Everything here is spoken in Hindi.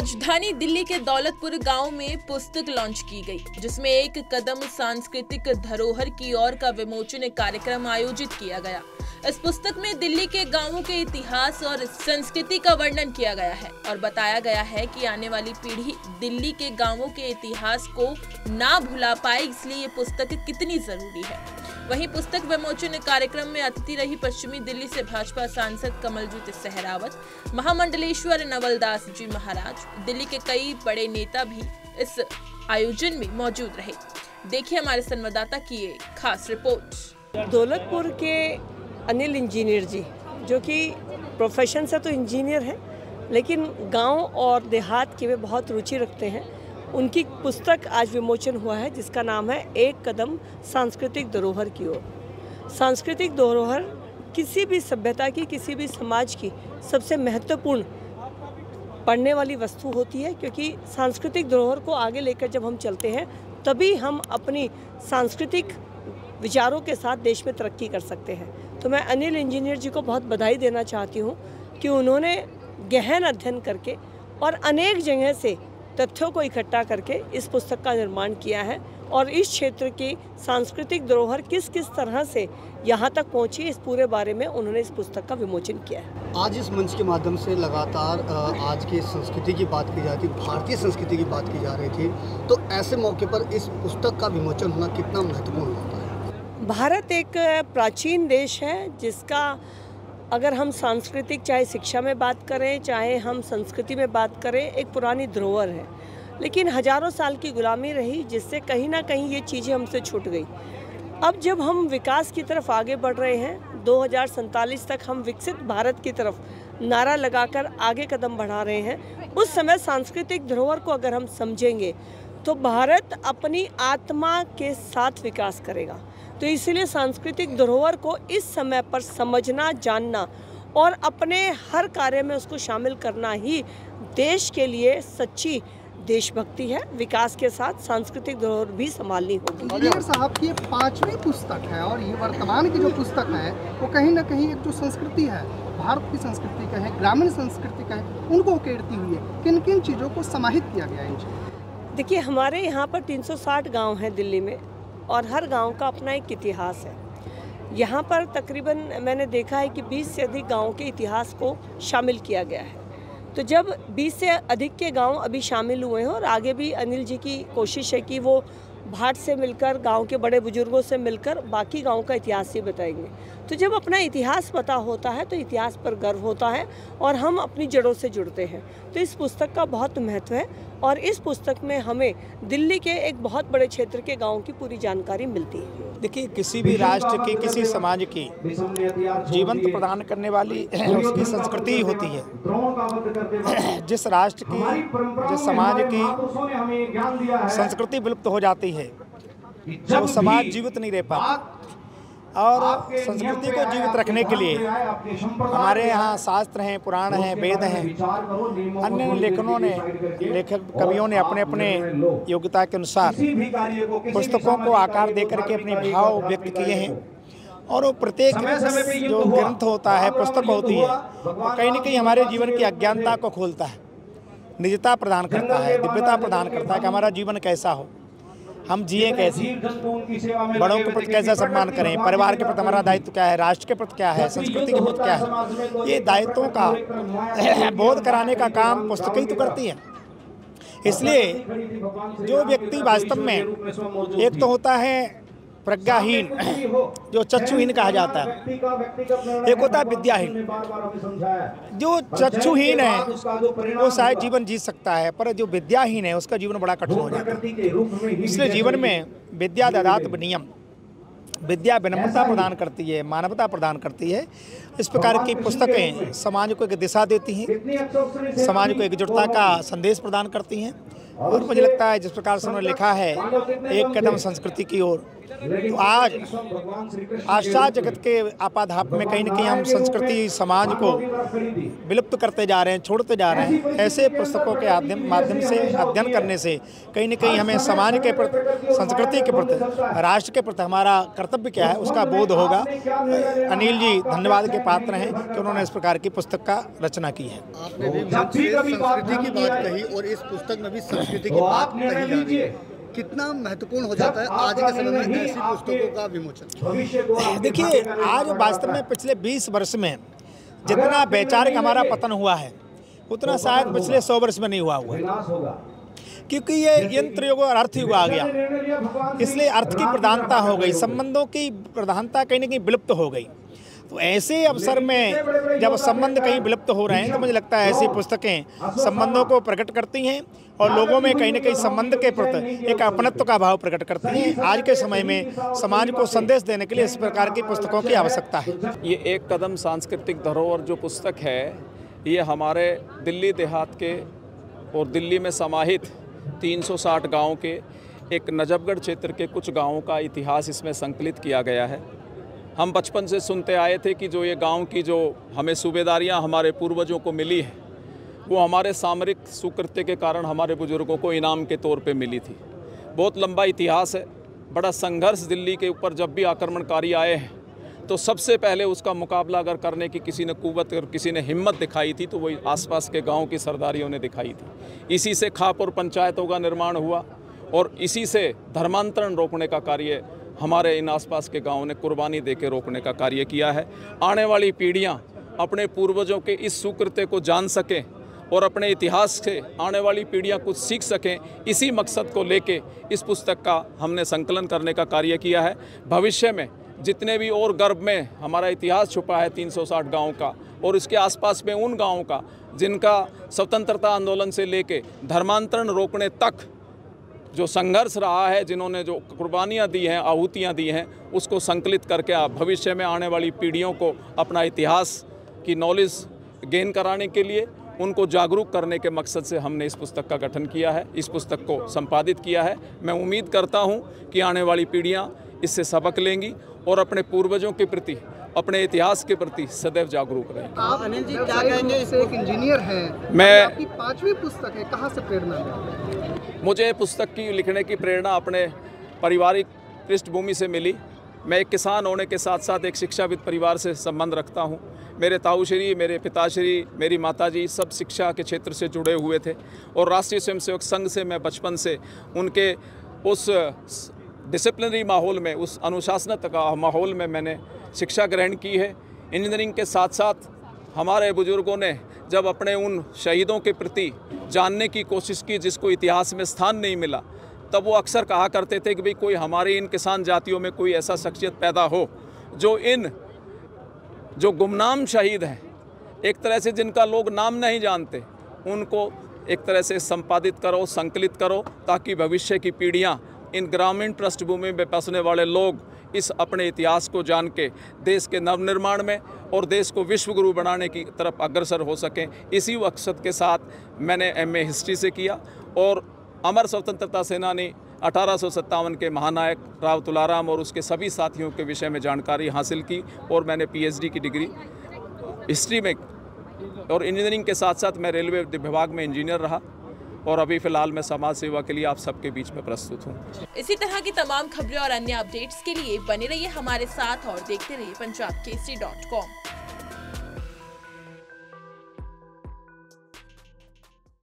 राजधानी दिल्ली के दौलतपुर गाँव में पुस्तक लॉन्च की गई, जिसमें एक कदम सांस्कृतिक धरोहर की ओर का विमोचन कार्यक्रम आयोजित किया गया। इस पुस्तक में दिल्ली के गाँवों के इतिहास और संस्कृति का वर्णन किया गया है और बताया गया है कि आने वाली पीढ़ी दिल्ली के गाँवों के इतिहास को ना भुला पाए, इसलिए ये पुस्तक कितनी ज़रूरी है। वहीं पुस्तक विमोचन कार्यक्रम में अतिथि रही पश्चिमी दिल्ली से भाजपा सांसद कमलजीत सहरावत, महामंडलेश्वर नवलदास जी महाराज दिल्ली के कई बड़े नेता भी इस आयोजन में मौजूद रहे। देखिए हमारे संवाददाता की ये खास रिपोर्ट। दौलतपुर के अनिल इंजीनियर जी, जो कि प्रोफेशन से तो इंजीनियर हैं, लेकिन गाँव और देहात की वे बहुत रुचि रखते हैं। उनकी पुस्तक आज विमोचन हुआ है, जिसका नाम है एक कदम सांस्कृतिक धरोहर की ओर। सांस्कृतिक धरोहर किसी भी सभ्यता की, किसी भी समाज की सबसे महत्वपूर्ण पढ़ने वाली वस्तु होती है, क्योंकि सांस्कृतिक धरोहर को आगे लेकर जब हम चलते हैं, तभी हम अपनी सांस्कृतिक विचारों के साथ देश में तरक्की कर सकते हैं। तो मैं अनिल इंजीनियर जी को बहुत बधाई देना चाहती हूँ कि उन्होंने गहन अध्ययन करके और अनेक जगह से तथ्यों को इकट्ठा करके इस पुस्तक का निर्माण किया है। और इस क्षेत्र की सांस्कृतिक धरोहर किस किस तरह से यहाँ तक पहुँची इस पूरे बारे में उन्होंने इस पुस्तक का विमोचन किया है। आज इस मंच के माध्यम से लगातार आज की संस्कृति की बात की जाती भारतीय संस्कृति की बात की जा रही थी तो ऐसे मौके पर इस पुस्तक का विमोचन होना कितना महत्वपूर्ण होता है? भारत एक प्राचीन देश है जिसका अगर हम सांस्कृतिक चाहे शिक्षा में बात करें चाहे हम संस्कृति में बात करें एक पुरानी धरोहर है। लेकिन हज़ारों साल की गुलामी रही, जिससे कहीं ना कहीं ये चीज़ें हमसे छूट गई। अब जब हम विकास की तरफ़ आगे बढ़ रहे हैं, दो तक हम विकसित भारत की तरफ़ नारा लगाकर आगे कदम बढ़ा रहे हैं, उस समय सांस्कृतिक धरोहर को अगर हम समझेंगे तो भारत अपनी आत्मा के साथ विकास करेगा। तो इसलिए सांस्कृतिक धरोहर को इस समय पर समझना, जानना और अपने हर कार्य में उसको शामिल करना ही देश के लिए सच्ची देशभक्ति है विकास के साथ सांस्कृतिक धरोहर भी संभालनी होगी। इंजीनियर साहब की ये पांचवी पुस्तक है और ये वर्तमान की जो पुस्तक है वो कहीं ना कहीं एक जो संस्कृति है भारत की संस्कृति का है ग्रामीण संस्कृति का है उनको उकेरती हुई है। किन किन चीज़ों को समाहित किया गया है देखिए हमारे यहाँ पर 360 गाँव हैं दिल्ली में और हर गाँव का अपना एक इतिहास है। यहाँ पर तकरीबन मैंने देखा है कि 20 से अधिक गाँव के इतिहास को शामिल किया गया है। तो जब 20 से अधिक के गाँव अभी शामिल हुए हैं और आगे भी अनिल जी की कोशिश है कि वो भाट से मिलकर, गाँव के बड़े बुज़ुर्गों से मिलकर बाकी गाँव का इतिहास ही बताएँगे। तो जब अपना इतिहास पता होता है तो इतिहास पर गर्व होता है और हम अपनी जड़ों से जुड़ते हैं। तो इस पुस्तक का बहुत महत्व है। और इस पुस्तक में हमें दिल्ली के एक बहुत बड़े क्षेत्र के गाँव की पूरी जानकारी मिलती है। देखिए, किसी भी राष्ट्र की, किसी समाज की जीवंत प्रदान करने वाली उसकी संस्कृति होती है। जिस राष्ट्र की, जिस समाज की संस्कृति विलुप्त हो जाती है वो समाज जीवित नहीं रह पाता। और संस्कृति को जीवित रखने के लिए हमारे यहाँ शास्त्र हैं पुराण हैं वेद हैं। अन्य लेखनों ने लेखक कवियों ने अपने अपने योग्यता के अनुसार पुस्तकों को आकार दे करके अपने भाव व्यक्त किए हैं। और वो प्रत्येक जो ग्रंथ होता है पुस्तक होती है वो कहीं ना कहीं हमारे जीवन की अज्ञानता को खोलता है निजता प्रदान करता है दिव्यता प्रदान करता है कि हमारा जीवन कैसा हो। हम जिए कैसे? बड़ों के प्रति कैसा सम्मान करें? परिवार के प्रति हमारा दायित्व क्या है? राष्ट्र के प्रति क्या है? संस्कृति के प्रति क्या है? ये दायित्वों का बोध कराने का काम पुस्तकें तो करती है। इसलिए जो व्यक्ति वास्तव में एक तो होता है प्रज्ञाहीन, जो चक्षुहीन कहा जाता है। एक होता है विद्याहीन। जो चक्षुहीन है, वो शायद जीवन जी सकता है, पर जो विद्याहीन है, उसका जीवन बड़ा कठिन हो जाता है। इसलिए जीवन में विद्या ददात नियम विद्या विनम्रता प्रदान करती है, मानवता प्रदान करती है। इस प्रकार की पुस्तकें समाज को एक दिशा देती हैं, समाज को एकजुटता का संदेश प्रदान करती हैं। और मुझे लगता है जिस प्रकार से उन्होंने लिखा है एक कदम संस्कृति की ओर। तो आज आशा जगत के आपाधाप में कहीं ना कहीं हम संस्कृति समाज को विलुप्त करते जा रहे हैं छोड़ते जा रहे हैं। ऐसे पुस्तकों के माध्यम माध्यम से अध्ययन करने से कहीं ना कहीं हमें समाज के प्रति संस्कृति के प्रति राष्ट्र के प्रति हमारा कर्तव्य क्या है उसका बोध होगा। अनिल जी धन्यवाद के पात्र हैं कि उन्होंने इस प्रकार की पुस्तक का रचना की है। आपने भी संस्कृति की बात कही और इस पुस्तक में भी संस्कृति की बात कही जा रही है कितना महत्वपूर्ण हो जाता है आज के समय में ऐसी पुस्तकों का विमोचन। देखिए आज वास्तव में पिछले 20 वर्ष में जितना वैचारिक हमारा पतन हुआ है उतना शायद पिछले 100 वर्ष में नहीं हुआ हुआ क्योंकि ये यंत्र युग और अर्थ युग आ गया। इसलिए अर्थ की प्रधानता हो गई संबंधों की प्रधानता कहीं ना कहीं विलुप्त हो गई। तो ऐसे अवसर में जब संबंध कहीं विलुप्त हो रहे हैं तो मुझे लगता है ऐसी पुस्तकें संबंधों को प्रकट करती हैं और लोगों में कहीं ना कहीं संबंध के प्रति एक अपनत्व का भाव प्रकट करती हैं। आज के समय में समाज को संदेश देने के लिए इस प्रकार की पुस्तकों की आवश्यकता है। ये एक कदम सांस्कृतिक धरोहर जो पुस्तक है, ये हमारे दिल्ली देहात के और दिल्ली में समाहित 360 गाँव के एक नजफगढ़ क्षेत्र के कुछ गाँवों का इतिहास इसमें संकलित किया गया है। हम बचपन से सुनते आए थे कि जो ये गाँव की जो हमें सूबेदारियाँ हमारे पूर्वजों को मिली है, वो हमारे सामरिक सुकृत्य के कारण हमारे बुज़ुर्गों को इनाम के तौर पे मिली थी। बहुत लंबा इतिहास है। बड़ा संघर्ष दिल्ली के ऊपर जब भी आक्रमणकारी आए हैं तो सबसे पहले उसका मुकाबला अगर करने की किसी ने कुवत और किसी ने हिम्मत दिखाई थी तो वही आसपास के गाँव की सरदारियों ने दिखाई थी। इसी से खापुर पंचायतों का निर्माण हुआ और इसी से धर्मांतरण रोकने का कार्य हमारे इन आसपास के गाँव ने कुर्बानी दे रोकने का कार्य किया है। आने वाली पीढ़ियाँ अपने पूर्वजों के इस सुकृत्य को जान सकें और अपने इतिहास से आने वाली पीढ़ियाँ कुछ सीख सकें, इसी मकसद को लेके इस पुस्तक का हमने संकलन करने का कार्य किया है। भविष्य में जितने भी और गर्भ में हमारा इतिहास छुपा है 360 गाँव का और इसके आसपास में उन गाँवों का जिनका स्वतंत्रता आंदोलन से लेके धर्मांतरण रोकने तक जो संघर्ष रहा है जिन्होंने जो कुर्बानियाँ दी हैं आहूतियाँ दी हैं उसको संकलित करके आप भविष्य में आने वाली पीढ़ियों को अपना इतिहास की नॉलेज गेन कराने के लिए उनको जागरूक करने के मकसद से हमने इस पुस्तक का गठन किया है इस पुस्तक को संपादित किया है। मैं उम्मीद करता हूँ कि आने वाली पीढ़ियाँ इससे सबक लेंगी और अपने पूर्वजों के प्रति अपने इतिहास के प्रति सदैव जागरूक रहेंगे। आप अनिल जी क्या कहेंगे इसे एक इंजीनियर हैं मैं पांचवी पुस्तक है कहाँ से प्रेरणा मुझे पुस्तक की लिखने की प्रेरणा अपने पारिवारिक पृष्ठभूमि से मिली। मैं एक किसान होने के साथ साथ एक शिक्षाविद परिवार से संबंध रखता हूँ। मेरे ताऊश्री मेरे पिताश्री मेरी माताजी सब शिक्षा के क्षेत्र से जुड़े हुए थे और राष्ट्रीय स्वयंसेवक संघ से मैं बचपन से उनके उस डिसिप्लिनरी माहौल में, उस अनुशासनत का माहौल में मैंने शिक्षा ग्रहण की है। इंजीनियरिंग के साथ साथ हमारे बुज़ुर्गों ने जब अपने उन शहीदों के प्रति जानने की कोशिश की जिसको इतिहास में स्थान नहीं मिला, तब वो अक्सर कहा करते थे कि भाई कोई हमारी इन किसान जातियों में कोई ऐसा शख्सियत पैदा हो जो इन, जो गुमनाम शहीद हैं। एक तरह से जिनका लोग नाम नहीं जानते, उनको एक तरह से संपादित करो, संकलित करो, ताकि भविष्य की पीढ़ियाँ इन ग्रामीण पृष्ठभूमि में बसने वाले लोग इस अपने इतिहास को जान के देश के नवनिर्माण में और देश को विश्व गुरु बनाने की तरफ़ अग्रसर हो सकें, इसी मकसद के साथ मैंने एमए हिस्ट्री से किया और अमर स्वतंत्रता सेनानी अठारह सौ सत्तावन के महानायक राव तुलाराम और उसके सभी साथियों के विषय में जानकारी हासिल की और मैंने पीएचडी की डिग्री। हिस्ट्री में और इंजीनियरिंग के साथ साथ मैं रेलवे विभाग में इंजीनियर रहा। और अभी फ़िलहाल मैं समाज सेवा के लिए आप सबके बीच में प्रस्तुत हूँ। इसी तरह की तमाम खबरें और अन्य अपडेट्स के लिए बने रहिए हमारे साथ और देखते रहिए पंजाब केसरी डॉट कॉम।